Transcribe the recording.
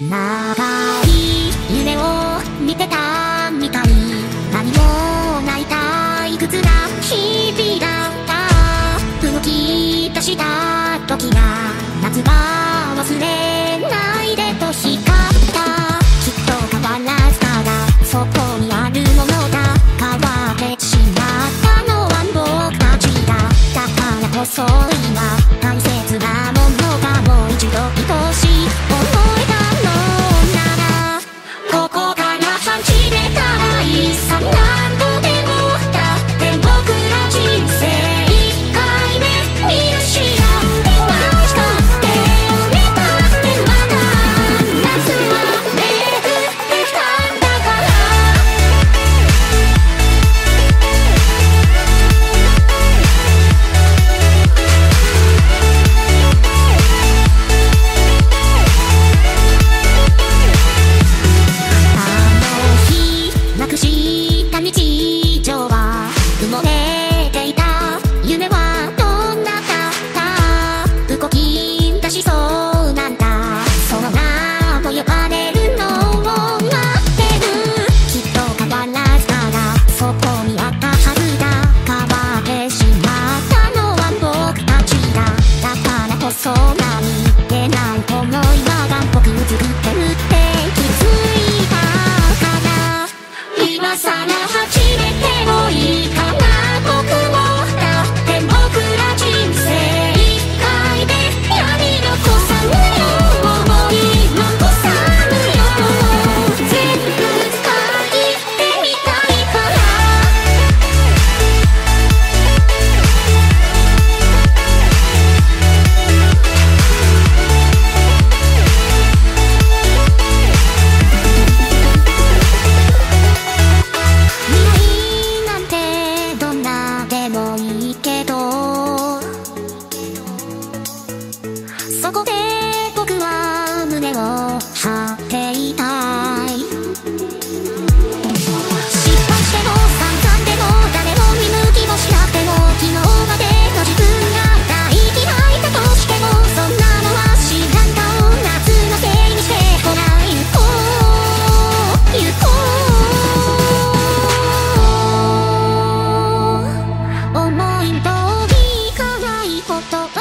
長い言葉